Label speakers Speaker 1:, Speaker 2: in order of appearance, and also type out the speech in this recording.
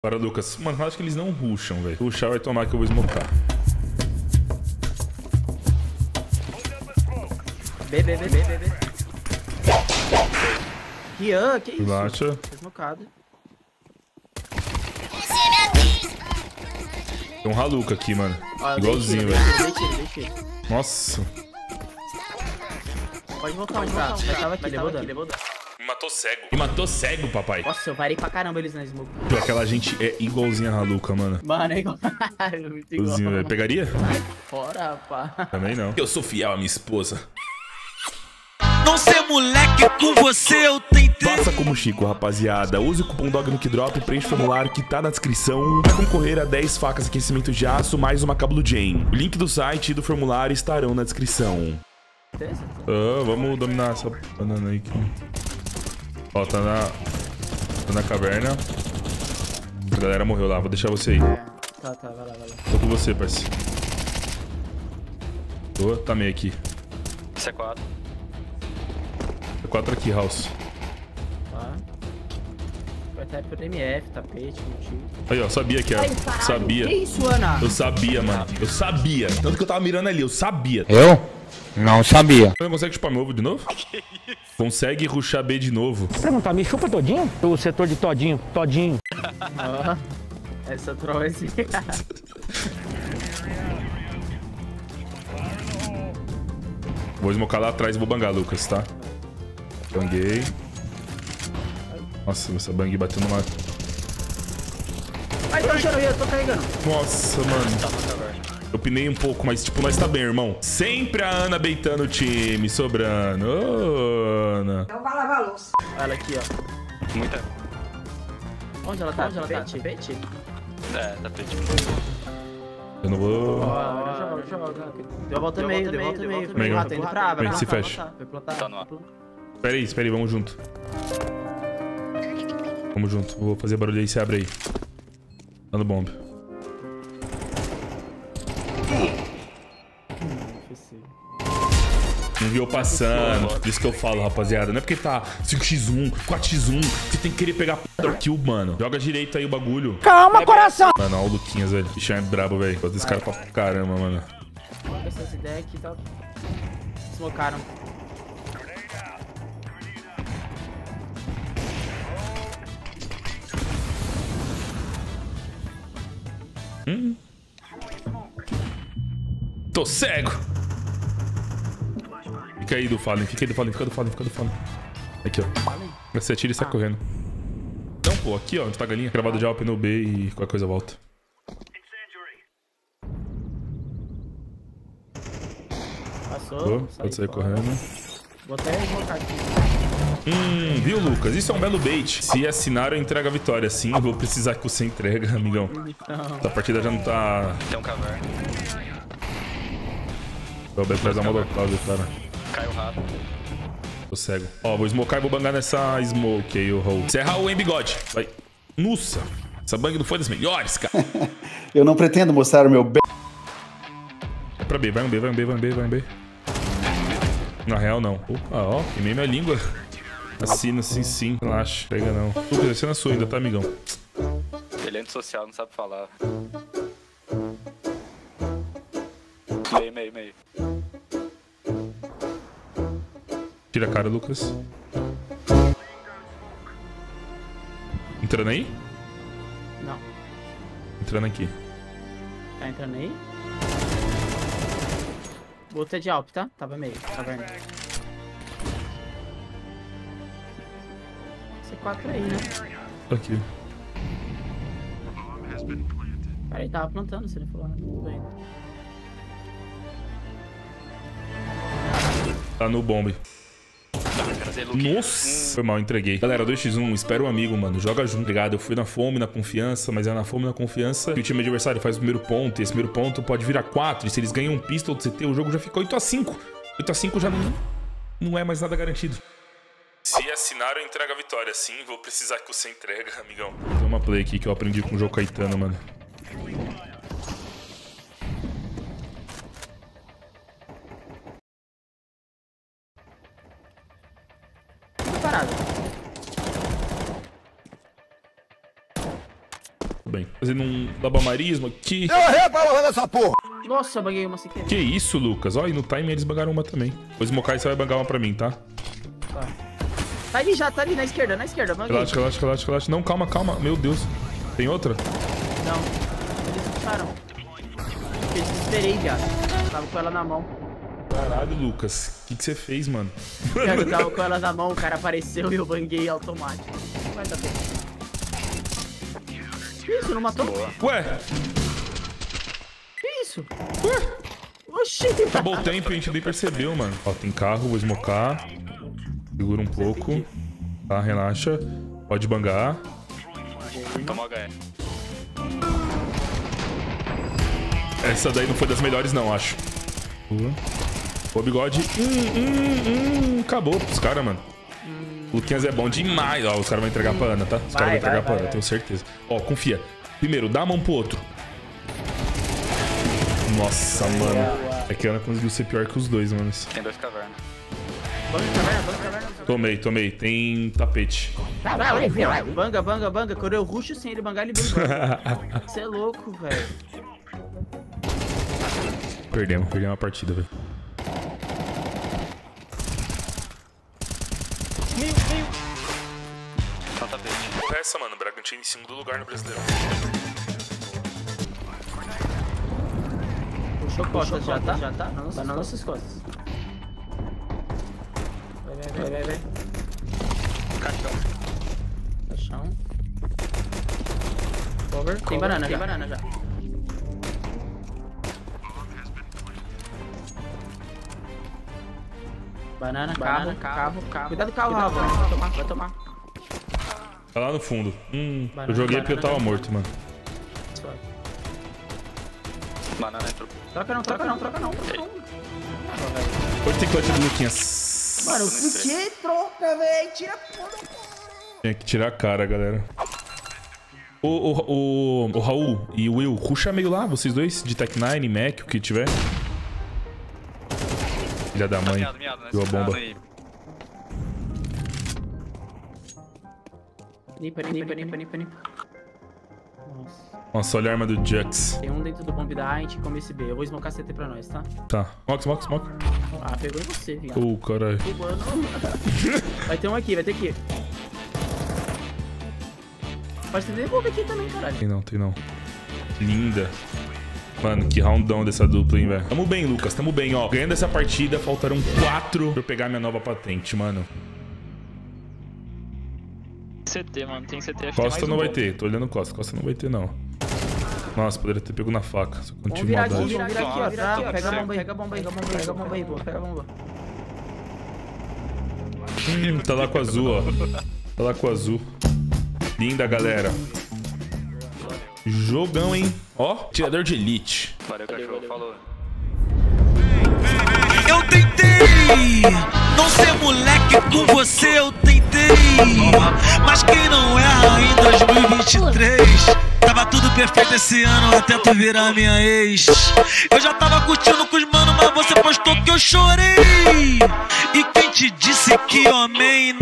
Speaker 1: Para, Lucas. Mano, eu acho que eles não rusham, velho. Rushar vai tomar que eu vou smocar.
Speaker 2: B, B, B, B, B, B. Rian, que isso?
Speaker 1: Relaxa.
Speaker 2: Desmocado.
Speaker 1: Tem um Haluca aqui, mano.
Speaker 2: Eu
Speaker 1: Igualzinho, velho. Nossa.
Speaker 2: Pode voltar um prato. Mas tava aqui, levou dano.
Speaker 1: Me matou cego. Me matou cego, papai.
Speaker 2: Nossa, eu varei pra caramba eles na smoke.
Speaker 1: Pô, Aquela gente é igualzinha a Haluca, mano.
Speaker 2: Mano, é igual. Muito igual.
Speaker 1: Igualzinho, velho. Pegaria?
Speaker 2: Fora, pá.
Speaker 1: Também não. Eu sou fiel à minha esposa.
Speaker 3: Não ser moleque com você eu tentei.
Speaker 1: Faça como Chico, rapaziada. Use o cupom DOG no Kidrop e preencha o formulário que tá na descrição para concorrer a 10 facas de aquecimento de aço mais uma Cablo Jane. O link do site e do formulário estarão na descrição. Ah, vamos dominar essa banana aí. aqui. Ó, tá na... Tá na caverna. A galera morreu lá, vou deixar você aí.
Speaker 2: Tá, tá, vai lá, vai lá.
Speaker 1: Tô com você, parceiro. Tô, tá meio aqui.
Speaker 4: C4.
Speaker 1: Tem quatro aqui, House.
Speaker 2: Tá. Vai estar por MF, tapete, motivo.
Speaker 1: Aí, ó, sabia que era. Sabia.
Speaker 2: Que isso, Ana?
Speaker 1: Eu sabia, mano. Eu sabia. Tanto que eu tava mirando ali, eu sabia.
Speaker 5: Eu? Não sabia.
Speaker 1: Você consegue chupar meu ovo de novo? Consegue ruxar B de novo.
Speaker 6: Perguntar, me chupa todinho? O setor de todinho, todinho.
Speaker 2: Ó, essa troll é assim.
Speaker 1: Vou smocar lá atrás e vou bangar, Lucas, tá? Banguei. Nossa, essa bang bateu numa...
Speaker 2: Ai, tô achando, eu tô carregando.
Speaker 1: Nossa, mano. Eu pinei um pouco, mas tipo, nós tá bem, irmão. Sempre a Ana beitando o time, sobrando. Ô, Ana.
Speaker 2: Olha ela aqui, ó.
Speaker 4: Muita.
Speaker 2: Onde ela tá? Onde ela tá? Tapete?
Speaker 4: É, tapete.
Speaker 1: Eu não vou...
Speaker 2: Joga, joga. Deu a volta Deu meio, volta deu volta meio, meio. deu
Speaker 1: meio.
Speaker 2: Ah, tá indo pra A, vai
Speaker 1: Vem, se fecha.
Speaker 2: Vai.
Speaker 4: Tá no ar.
Speaker 1: Espera aí, espera aí, vamos junto. Vamos junto. Vou fazer barulho aí, você abre aí. Dando bomb. Não viu passando. Por isso que eu falo, rapaziada. Não é porque tá 5x1, 4x1. Você tem que querer pegar p kill, mano. Joga direito aí o bagulho.
Speaker 6: Calma, coração!
Speaker 1: Mano, olha o Luquinhas, velho. Bicho é brabo, velho. Gosto desse cara pra caramba, mano.
Speaker 2: Essas ideias aqui tá... Smocaram.
Speaker 1: Tô cego. Fica aí do Fallen, fica aí do Fallen, fica do Fallen, fica do Fallen. Aqui, ó. Você atira e sai correndo. Não, pô, aqui, ó, onde tá a galinha. Gravado de Alp no B e qualquer coisa volta.
Speaker 2: Passou.
Speaker 1: Pô, pode sair correndo.
Speaker 2: Vou até aqui.
Speaker 1: Hum, viu, Lucas? Isso é um belo bait. Se assinar, eu entrego a vitória. Sim, eu vou precisar que você entrega, amigão. Essa partida já não tá...
Speaker 4: Tem um caverna.
Speaker 1: O B atrás da molotov, cara.
Speaker 4: Caiu rápido.
Speaker 1: Tô cego. Ó, vou smocar e vou bangar nessa smoke aí, o Raul. Você é Raul, hein, bigode? Vai. Nossa. Essa bang não foi das melhores, cara.
Speaker 7: Eu não pretendo mostrar o meu bem.
Speaker 1: É pra B, vai um B, vai um B, vai um B, vai um B. Na real, não. Opa, ó, queimei minha língua. Assina, sim, sim. Relaxa, pega não. Lucas, esse é na sua ainda, tá, amigão?
Speaker 4: Ele é antissocial, não sabe falar. Meio, meio, meio.
Speaker 1: Tira a cara, Lucas. Entrando aí?
Speaker 2: Não.
Speaker 1: Entrando aqui.
Speaker 2: Tá entrando aí? Botei de Alp, tá? Tava meio. Caverna. C4 aí, né?
Speaker 1: Aqui.
Speaker 2: Cara, ele tava plantando, se ele falou, né? Tudo bem.
Speaker 1: Tá no bombe. Nossa! Foi mal, entreguei. Galera, 2x1, espera o amigo, mano. Joga junto, ligado? Eu fui na fome, na confiança, mas é na fome, na confiança que o time adversário faz o primeiro ponto. E esse primeiro ponto pode virar 4. E se eles ganham um pistol do CT, o jogo já fica 8x5. 8x5 já não, não é mais nada garantido. Se assinar, eu entrego a vitória. Sim, vou precisar que você entrega, amigão. Tem uma play aqui que eu aprendi com o João Caetano, mano.
Speaker 2: Tá parado.
Speaker 1: Tudo bem. Fazendo um labamarismo aqui.
Speaker 2: Nossa, eu banguei uma sequer.
Speaker 1: Que isso, Lucas? Ó, e no time eles bangaram uma também. Depois Mokai você vai bangar uma pra mim, tá?
Speaker 2: Tá ali já, tá ali na esquerda, na esquerda. Banguei.
Speaker 1: Relaxa, relaxa, relaxa, relaxa. Não, calma, calma. Meu Deus. Tem outra?
Speaker 2: Não. Eles puxaram. Eu desesperei, viado. Tava com ela na mão.
Speaker 1: Caralho, Lucas. O que, que você fez, mano?
Speaker 2: Eu tava com ela na mão, o cara apareceu e eu banguei automático. Vai dar tempo. Que isso? Não matou?
Speaker 1: Ué,
Speaker 2: Que isso? Oxi.
Speaker 1: acabou o tempo e a gente nem percebeu, mano. Ó, tem carro, vou esmocar. Segura um pouco. Tá, relaxa. Pode bangar.
Speaker 4: Toma HE.
Speaker 1: Essa daí não foi das melhores, não, acho. Boa. Ô, bigode. Hum, hum, hum. Acabou pros caras, mano. O Luquinhas é bom demais. Ó, os caras vão entregar pra Ana, tá? Os caras vão
Speaker 2: Vai,
Speaker 1: entregar
Speaker 2: vai,
Speaker 1: pra
Speaker 2: vai,
Speaker 1: Ana, tenho certeza. Ó, confia. Primeiro, dá a mão pro outro. Nossa, mano. É que a Ana conseguiu ser pior que os dois, mano.
Speaker 4: Tem dois cavernas.
Speaker 2: Banga, caverna, banga, caverna.
Speaker 1: Tomei, tomei. Tem tapete.
Speaker 2: Banga, banga, banga. Quando eu ruxo sem ele bangar, ele banga. Você é louco, velho.
Speaker 1: Perdemos, perdemos a partida, velho. Bragantino em segundo lugar no Brasileiro.
Speaker 2: Puxou costas já, tá? Já tá? Tá nas nossas costas. Vai, vai, vai, vai.
Speaker 4: Caixão.
Speaker 2: Chão. Cover. Tem banana, tem banana já. Banana, carro, carro, carro. Cuidado do carro, Rafa. Vai tomar, vai tomar.
Speaker 1: Tá lá no fundo. Hum, eu
Speaker 2: Banana,
Speaker 1: joguei porque eu tava
Speaker 2: banana.
Speaker 1: morto, mano.
Speaker 4: Banana entrou.
Speaker 2: Troca não, troca não, troca não, troca não.
Speaker 1: Pode ter clutch do Luquinhas.
Speaker 2: Mano, por que troca, velho? Tira a porra.
Speaker 1: Tinha que tirar a cara, galera. O, o, o, o Raul e o Will, ruxa meio lá, vocês dois, de Tech 9, Mac, o que tiver. Filha da mãe.
Speaker 4: Né?
Speaker 1: Deu a bomba.
Speaker 2: Limpa, limpa, limpa, limpa, limpa. Nossa.
Speaker 1: Nossa, olha a arma do Jux.
Speaker 2: Tem um dentro do bomb da A, a gente come esse B. Eu vou smocar CT pra nós, tá?
Speaker 1: Tá. Mox, Mox, Mox.
Speaker 2: Ah, pegou em você, viado.
Speaker 1: Ô, caralho.
Speaker 2: Vai ter um aqui, vai ter aqui. Pode ter devolver aqui também, caralho.
Speaker 1: Tem não, tem não. Linda. Mano, que roundão dessa dupla, hein, velho. Tamo bem, Lucas, tamo bem, ó. Ganhando essa partida, faltaram quatro pra eu pegar minha nova patente, mano.
Speaker 8: CT, mano. Tem CT. Acho tem
Speaker 1: Costa
Speaker 8: mais
Speaker 1: não
Speaker 8: um
Speaker 1: vai
Speaker 8: bom.
Speaker 1: ter, tô olhando Costa. Costa não vai ter, não. Nossa, poderia ter pego na faca. Só que não
Speaker 2: Vamos
Speaker 1: tive
Speaker 2: virar aqui,
Speaker 1: maldade.
Speaker 2: vamos virar aqui, ó.
Speaker 4: Virar aqui, ó.
Speaker 2: Pega a bomba aí, pega a bomba aí, pega a bomba aí, pega a bomba aí, pô. Pega a bomba.
Speaker 1: Hum, tá lá com o azul, ó. Tá lá com o azul. Linda, galera. Jogão, hein? Ó, tirador de elite.
Speaker 4: Valeu, cachorro. Falou.
Speaker 3: Eu tentei não ser moleque com você, eu tentei. Mas quem não erra em 2023? Tava tudo perfeito esse ano até tu virar minha ex. Eu já tava curtindo com os mano, mas você postou que eu chorei. E quem te disse que homem não